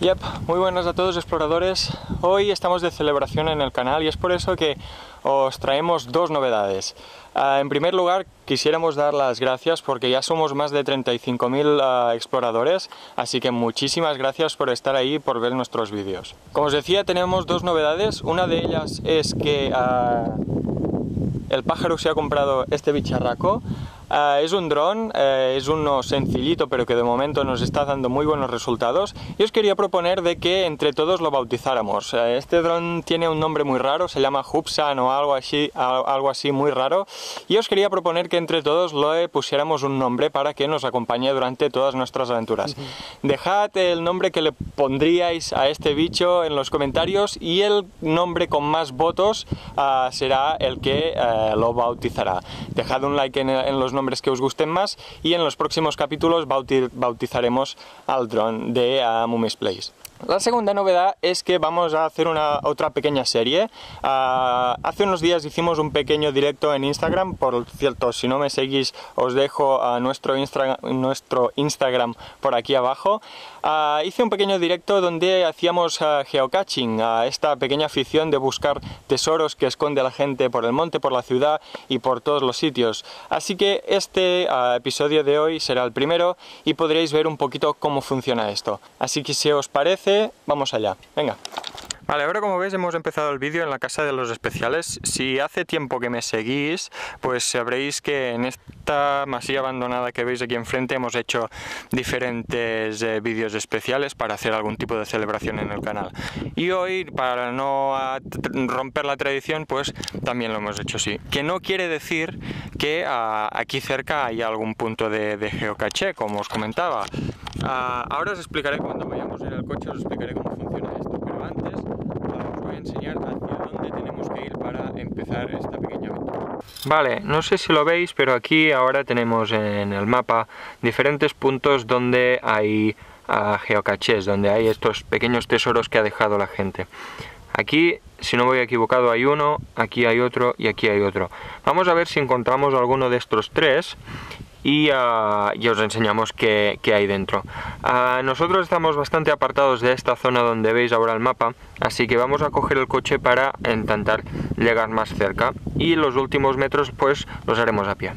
Yep, muy buenas a todos exploradores. Hoy estamos de celebración en el canal y es por eso que os traemos dos novedades. Uh, en primer lugar, quisiéramos dar las gracias porque ya somos más de 35.000 uh, exploradores, así que muchísimas gracias por estar ahí y por ver nuestros vídeos. Como os decía, tenemos dos novedades. Una de ellas es que uh, el pájaro se ha comprado este bicharraco. Uh, es un dron, uh, es uno sencillito pero que de momento nos está dando muy buenos resultados y os quería proponer de que entre todos lo bautizáramos. Uh, este dron tiene un nombre muy raro, se llama Hubsan o algo así, algo así muy raro y os quería proponer que entre todos le pusiéramos un nombre para que nos acompañe durante todas nuestras aventuras. -huh. Dejad el nombre que le pondríais a este bicho en los comentarios y el nombre con más votos será el que lo bautizará. Dejad un like en, en los nombres que os gusten más y en los próximos capítulos bautizaremos al dron de uh, Mumis Place. La segunda novedad es que vamos a hacer una otra pequeña serie. Uh, hace unos días hicimos un pequeño directo en Instagram, por cierto, si no me seguís os dejo uh, nuestro, Instra nuestro Instagram por aquí abajo. Uh, hice un pequeño directo donde hacíamos geocaching, esta pequeña afición de buscar tesoros que esconde la gente por el monte, por la ciudad y por todos los sitios. Así que este episodio de hoy será el primero y podréis ver un poquito cómo funciona esto. Así que si os parece vamos allá. Venga. Vale, ahora como veis hemos empezado el vídeo en la casa de los especiales. Si hace tiempo que me seguís, pues sabréis que en esta masilla abandonada que veis aquí enfrente hemos hecho diferentes eh, vídeos especiales para hacer algún tipo de celebración en el canal. Y hoy, para no romper la tradición, pues también lo hemos hecho así. Que no quiere decir que uh, aquí cerca hay algún punto de, de geocaché, como os comentaba. Uh, ahora os explicaré cuando el coche, os explicaré cómo funciona esto, pero antes os voy a enseñar hacia dónde tenemos que ir para empezar esta pequeña aventura. Vale, no sé si lo veis, pero aquí ahora tenemos en el mapa diferentes puntos donde hay uh, geocaches, donde hay estos pequeños tesoros que ha dejado la gente. Aquí, si no voy equivocado, hay uno, aquí hay otro y aquí hay otro. Vamos a ver si encontramos alguno de estos tres y, uh, y, os enseñamos qué, hay dentro. Uh, nosotros estamos bastante apartados de esta zona donde veis ahora el mapa, así que vamos a coger el coche para intentar llegar más cerca y los últimos metros pues los haremos a pie.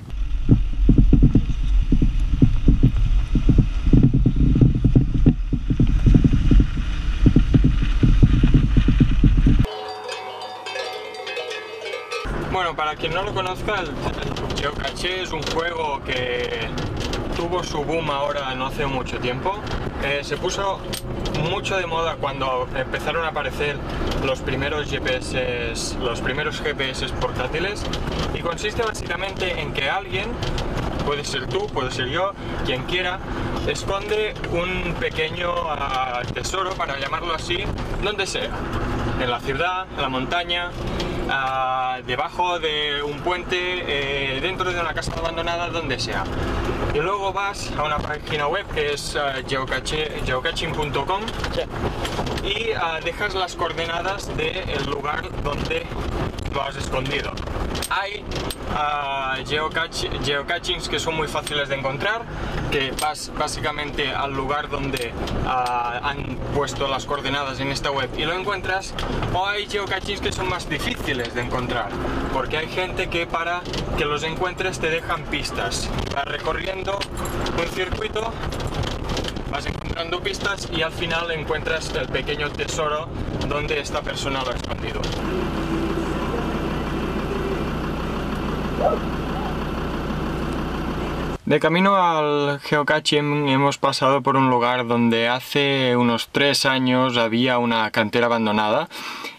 Bueno, para quien no lo conozca, el, geocaché es un juego que tuvo su boom ahora no hace mucho tiempo. Eh, se puso mucho de moda cuando empezaron a aparecer los primeros GPS, los primeros GPS portátiles y consiste básicamente en que alguien, puede ser tú, puede ser yo, quien quiera, esconde un pequeño uh, tesoro, para llamarlo así, donde sea, en la ciudad, en la montaña, Uh, debajo de un puente, eh, dentro de una casa abandonada, donde sea. Y luego vas a una página web que es uh, geocaching.com y uh, dejas las coordenadas del de lugar donde lo has escondido. Hay uh, geocach geocachings que son muy fáciles de encontrar, que vas básicamente al lugar donde uh, han puesto las coordenadas en esta web y lo encuentras, o hay geocachings que son más difíciles de encontrar, porque hay gente que para que los encuentres te dejan pistas. Vas recorriendo un circuito vas encontrando pistas y al final encuentras el pequeño tesoro donde esta persona lo ha escondido. De camino al geocaching hemos pasado por un lugar donde hace unos tres años había una cantera abandonada.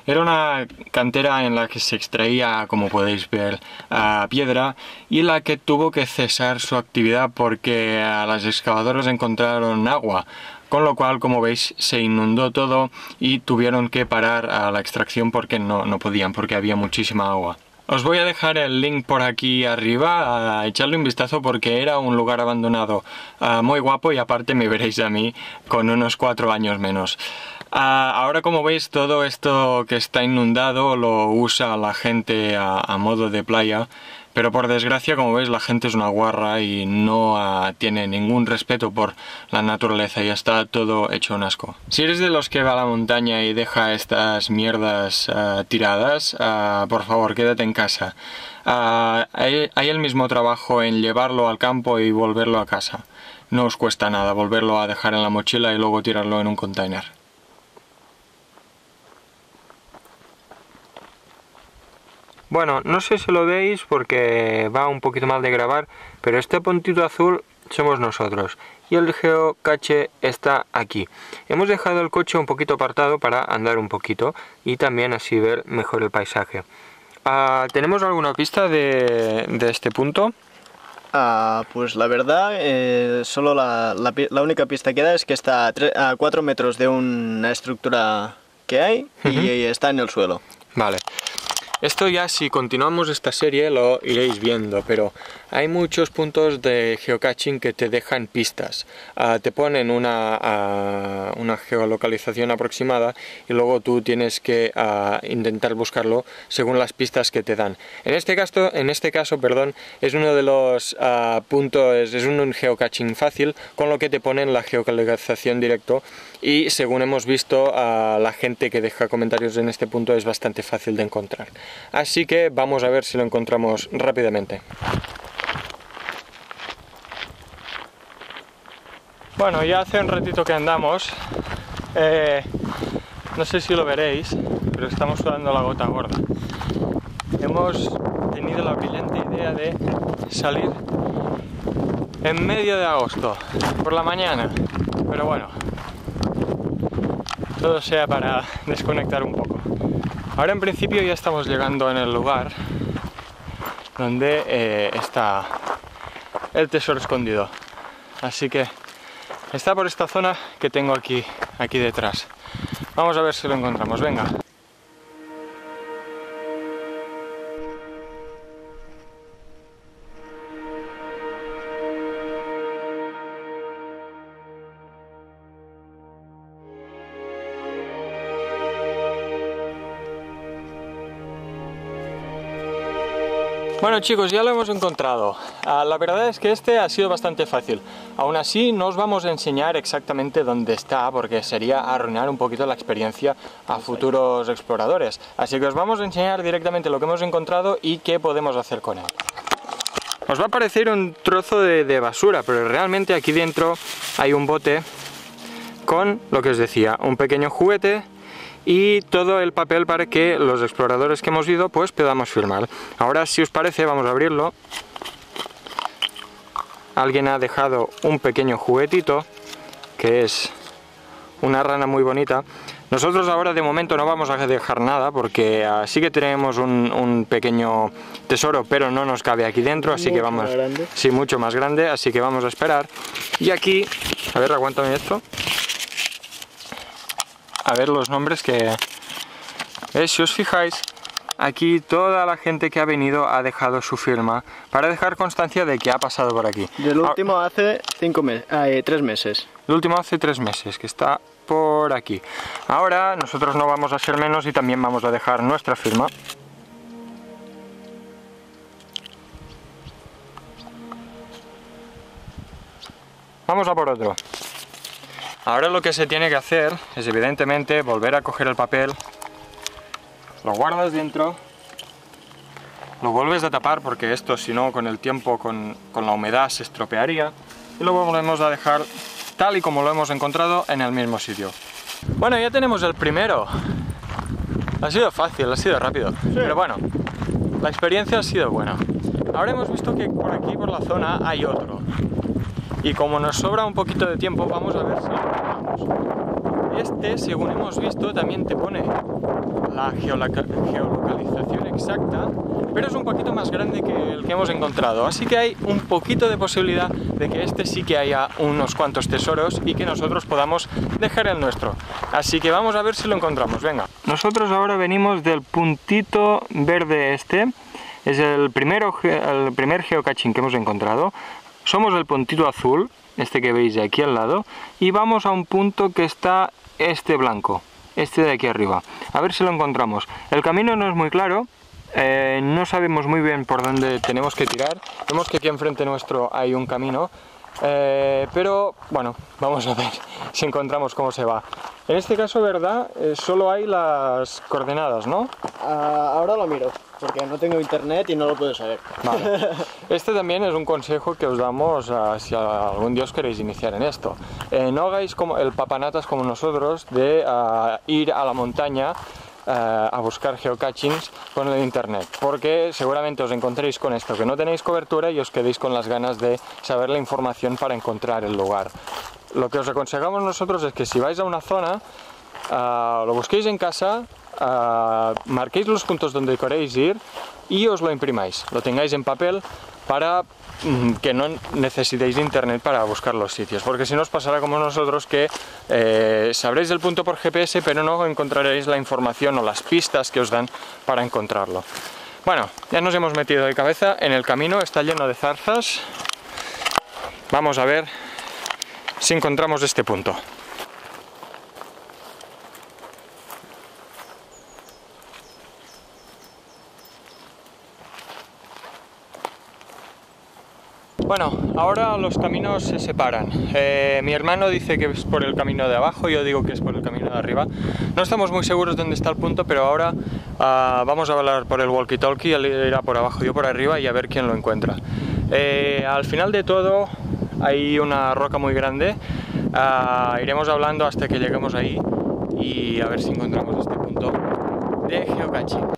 Era una cantera en la que se extraía, como podéis ver, piedra y la que tuvo que cesar su actividad porque a las excavadoras encontraron agua con lo cual como veis se inundó todo y tuvieron que parar la extracción porque no podían, porque había muchísima agua. Os voy a dejar el link por aquí arriba, a echarle un vistazo porque era un lugar abandonado uh, muy guapo y aparte me veréis a mí con unos cuatro años menos. Uh, ahora como veis todo esto que está inundado lo usa la gente a, a modo de playa pero por desgracia, como veis, la gente es una guarra y no ah, tiene ningún respeto por la naturaleza y está todo hecho un asco. Si eres de los que va a la montaña y deja estas mierdas ah, tiradas, ah, por favor, quédate en casa. hay, hay el mismo trabajo en llevarlo al campo y volverlo a casa. No os cuesta nada volverlo a dejar en la mochila y luego tirarlo en un container. Bueno, no sé si lo veis porque va un poquito mal de grabar, pero este puntito azul somos nosotros y el geocache está aquí. Hemos dejado el coche un poquito apartado para andar un poquito y también así ver mejor el paisaje. Ah, ¿Tenemos alguna pista de, este punto? Ah, pues la verdad, eh, solo la, única pista que da es que está a, a 4 metros de una estructura que hay y está en el suelo. Vale. Esto ya si continuamos esta serie lo iréis viendo, pero hay muchos puntos de geocaching que te dejan pistas. Ah, te ponen una, ah, una, geolocalización aproximada y luego tú tienes que ah, intentar buscarlo según las pistas que te dan. En este caso, en este caso perdón, es uno de los puntos, es un geocaching fácil con lo que te ponen la geolocalización directo y según hemos visto a la gente que deja comentarios en este punto es bastante fácil de encontrar. Así que vamos a ver si lo encontramos rápidamente. Bueno, ya hace un ratito que andamos. Eh, no sé si lo veréis, pero estamos sudando la gota gorda. Hemos tenido la brillante idea de salir en medio de agosto, por la mañana. Pero bueno, todo sea para desconectar un poco. Ahora en principio ya estamos llegando en el lugar donde eh, está el tesoro escondido. Así que está por esta zona que tengo aquí, aquí detrás. Vamos a ver si lo encontramos. Venga. Bueno chicos, ya lo hemos encontrado. Ah, la verdad es que este ha sido bastante fácil. Aún así, no os vamos a enseñar exactamente dónde está, porque sería arruinar un poquito la experiencia a futuros exploradores. Así que os vamos a enseñar directamente lo que hemos encontrado y qué podemos hacer con él. Os va a parecer un trozo de, de basura, pero realmente aquí dentro hay un bote con lo que os decía, un pequeño juguete y todo el papel para que los exploradores que hemos ido pues podamos firmar. Ahora si os parece vamos a abrirlo. Alguien ha dejado un pequeño juguetito que es una rana muy bonita. Nosotros ahora de momento no vamos a dejar nada porque uh, sí que tenemos un, pequeño tesoro, pero no nos cabe aquí dentro, así que vamos... Sí, mucho más grande, así que vamos a esperar. Y aquí, a ver, aguántame esto a ver los nombres que... Si os fijáis, aquí toda la gente que ha venido ha dejado su firma para dejar constancia de que ha pasado por aquí. El ah, último hace cinco meses, eh, tres meses. El último hace tres meses, que está por aquí. Ahora nosotros no vamos a ser menos y también vamos a dejar nuestra firma. Vamos a por otro. Ahora lo que se tiene que hacer es evidentemente volver a coger el papel, lo guardas dentro, lo vuelves a tapar porque esto si no con el tiempo, con, la humedad se estropearía y lo volvemos a dejar tal y como lo hemos encontrado en el mismo sitio. Bueno, ya tenemos el primero. Ha sido fácil, ha sido rápido, pero bueno, la experiencia ha sido buena. Ahora hemos visto que por aquí, por la zona, hay otro y como nos sobra un poquito de tiempo vamos a ver si lo. Este, según hemos visto, también te pone la geolocalización exacta, pero es un poquito más grande que el que hemos encontrado, así que hay un poquito de posibilidad de que este sí que haya unos cuantos tesoros y que nosotros podamos dejar el nuestro. Así que vamos a ver si lo encontramos, venga. Nosotros ahora venimos del puntito verde este, es el, primero, el primer geocaching que hemos encontrado. Somos el puntito azul, este que veis de aquí al lado, y vamos a un punto que está este blanco, este de aquí arriba. A ver si lo encontramos. El camino no es muy claro, Eh, no sabemos muy bien por dónde tenemos que tirar. Vemos que aquí enfrente nuestro hay un camino, eh, pero bueno, vamos a ver si encontramos cómo se va. En este caso, ¿verdad? Eh, solo hay las coordenadas, ¿no? Ah, ahora lo miro, porque no tengo internet y no lo puedo saber. Vale. Este también es un consejo que os damos si algún día os queréis iniciar en esto. no hagáis como el papanatas como nosotros de ah, ir a la montaña a buscar geocachings con el internet porque seguramente os encontréis con esto que no tenéis cobertura y os quedéis con las ganas de saber la información para encontrar el lugar. Lo que os aconsejamos nosotros es que si vais a una zona uh, lo busquéis en casa uh, marquéis los puntos donde queréis ir y os lo imprimáis. Lo tengáis en papel para Mm, que no necesitéis internet para buscar los sitios, porque si no os pasará como nosotros que eh, sabréis el punto por GPS, pero no encontraréis la información o las pistas que os dan para encontrarlo. Bueno, ya nos hemos metido de cabeza en el camino, está lleno de zarzas. Vamos a ver si encontramos este punto. Bueno, ahora los caminos se separan. Eh, mi hermano dice que es por el camino de abajo, yo digo que es por el camino de arriba. No estamos muy seguros dónde está el punto, pero ahora ah, vamos a hablar por el walkie-talkie, él irá por abajo, yo por arriba y a ver quién lo encuentra. Eh, al final de todo hay una roca muy grande, ah, iremos hablando hasta que lleguemos ahí y a ver si encontramos este punto de geocaching.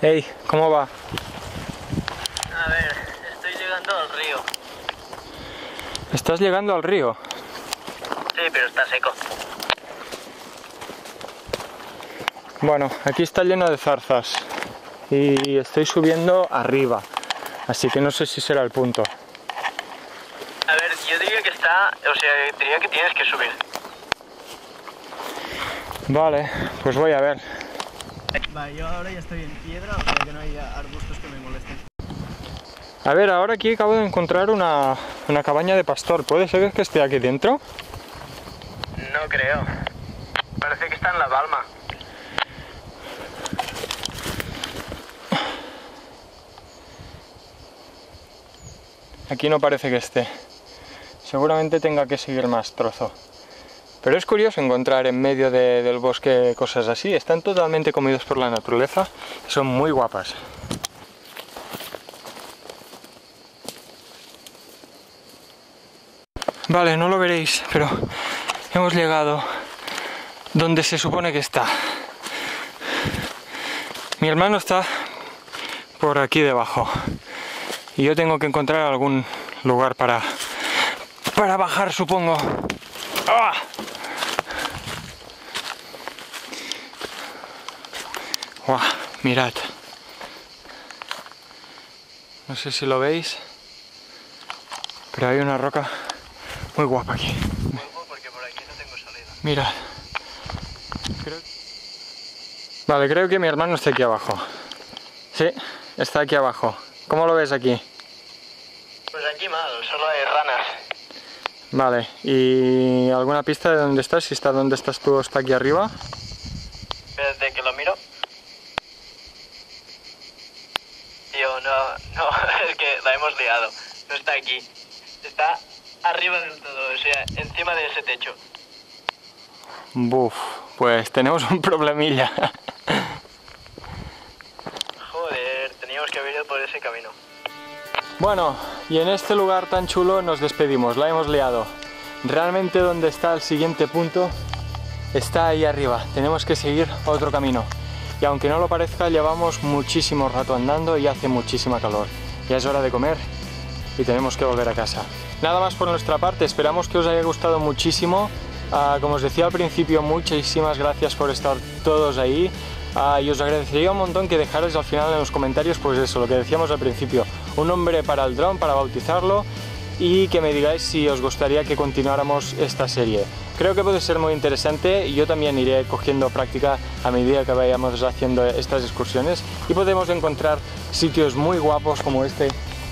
Hey, ¿cómo va? A ver, estoy llegando al río. ¿Estás llegando al río? Sí, pero está seco. Bueno, aquí está lleno de zarzas y estoy subiendo arriba, así que no sé si será el punto. A ver, yo diría que está, o sea, diría que tienes que subir. Vale, pues voy a ver. Vale, yo ahora ya estoy en piedra, o sea que no hay arbustos que me molesten. A ver, ahora aquí acabo de encontrar una, una cabaña de pastor. ¿Puede ser que esté aquí dentro? No creo. Parece que está en la balma. Aquí no parece que esté. Seguramente tenga que seguir más trozo. Pero es curioso encontrar en medio del bosque cosas así. Están totalmente comidos por la naturaleza son muy guapas. Vale, no lo veréis, pero hemos llegado donde se supone que está. Mi hermano está por aquí debajo y yo tengo que encontrar algún lugar para para bajar, supongo. ¡Ah! Mirad. No sé si lo veis, pero hay una roca muy guapa aquí. Mirad. Vale, creo que mi hermano está aquí abajo. Sí, está aquí abajo. ¿Cómo lo ves aquí? Pues aquí mal, solo hay ranas. Vale, ¿y alguna pista de dónde estás? Si está donde estás tú, está aquí arriba. Desde que lo miro. Tío, no, no, es No está aquí. Está arriba del todo, o sea, encima de ese techo. Buf, pues tenemos un problemilla. Joder, teníamos que haber ido por ese camino. Bueno, y en este lugar tan chulo nos despedimos, la hemos liado. Realmente donde está el siguiente punto está ahí arriba, tenemos que seguir otro camino y aunque no lo parezca llevamos muchísimo rato andando y hace muchísima calor. Ya es hora de comer y tenemos que volver a casa. Nada más por nuestra parte, esperamos que os haya gustado muchísimo. Ah, como os decía al principio, muchísimas gracias por estar todos ahí. Ah, y os agradecería un montón que dejarais al final en los comentarios, pues eso, lo que decíamos al principio, un nombre para el dron, para bautizarlo y que me digáis si os gustaría que continuáramos esta serie. Creo que puede ser muy interesante y yo también iré cogiendo práctica a medida que vayamos haciendo estas excursiones y podemos encontrar sitios muy guapos como este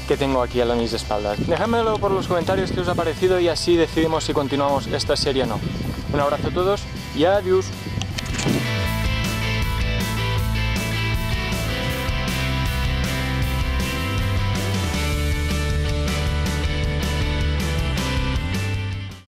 que tengo aquí a mis espaldas. Dejadmelo por los comentarios qué os ha parecido y así decidimos si continuamos esta serie o no. Un abrazo a todos y. Adiós.